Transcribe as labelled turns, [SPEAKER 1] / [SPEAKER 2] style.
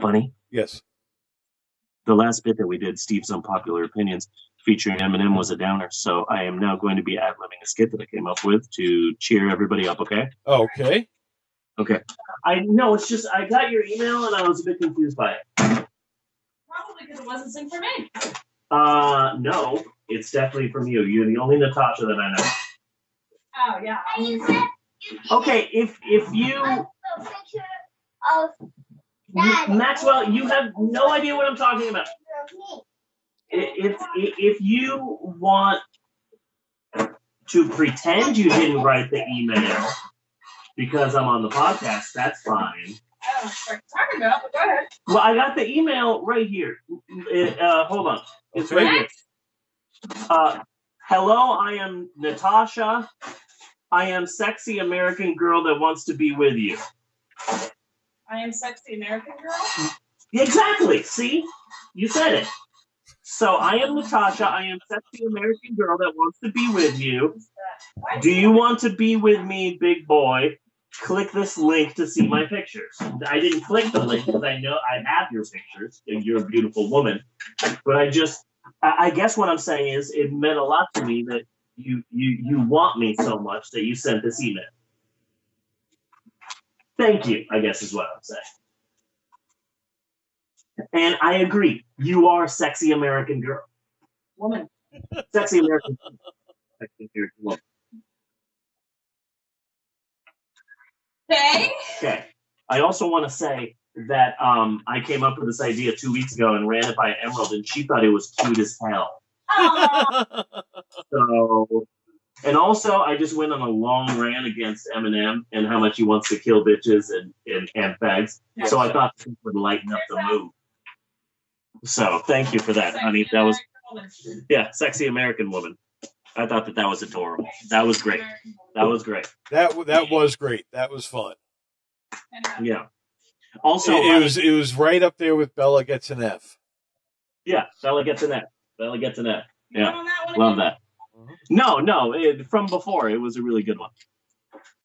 [SPEAKER 1] funny?
[SPEAKER 2] Yes.
[SPEAKER 1] The last bit that we did, Steve's unpopular opinions, featuring Eminem, was a downer. So I am now going to be ad libbing a skit that I came up with to cheer everybody up. Okay.
[SPEAKER 2] Okay.
[SPEAKER 1] Okay. I know it's just I got your email and I was a bit confused by it.
[SPEAKER 3] Probably because it wasn't sent for me.
[SPEAKER 1] Uh, no, it's definitely from you. You're the only Natasha that I know.
[SPEAKER 3] Oh yeah.
[SPEAKER 1] Okay, if if you
[SPEAKER 4] a picture of
[SPEAKER 1] Maxwell, you have no idea what I'm talking about. If if you want to pretend you didn't write the email because I'm on the podcast, that's fine.
[SPEAKER 3] I don't know what you're talking about, but go ahead.
[SPEAKER 1] Well, I got the email right here. It, uh, hold on, it's right here. Uh, hello, I am Natasha. I am sexy American girl that wants to be with you.
[SPEAKER 3] I am sexy American girl.
[SPEAKER 1] Exactly. See, you said it. So I am Natasha. I am sexy American girl that wants to be with you. Do you want to be with me, big boy? Click this link to see my pictures. I didn't click the link because I know I have your pictures and you're a beautiful woman. But I just, I I guess what I'm saying is, it meant a lot to me that you you you want me so much that you sent this email. Thank you. I guess is what I'm saying. And I agree. You are sexy American girl.
[SPEAKER 3] Woman.
[SPEAKER 1] Sexy American. sexy woman.
[SPEAKER 3] Okay.
[SPEAKER 1] Okay. I also want to say that um, I came up with this idea two weeks ago and ran it by Emerald, and she thought it was cute as hell.
[SPEAKER 3] Aw.
[SPEAKER 1] So, and also, I just went on a long rant against Eminem and how much he wants to kill bitches and and, and fags. So I thought this would lighten up the mood. So thank you for that, honey. That was yeah, sexy American woman. I thought that that was adorable. That was great. That was great.
[SPEAKER 2] That that was great. That was fun.
[SPEAKER 1] Yeah. Also,
[SPEAKER 2] it, it was it was right up there with Bela gets an F.
[SPEAKER 1] yeah, Bela gets an F. Bela gets an F. Yeah.
[SPEAKER 3] went that one
[SPEAKER 1] Love that. No, no, it, from before it was a really good one.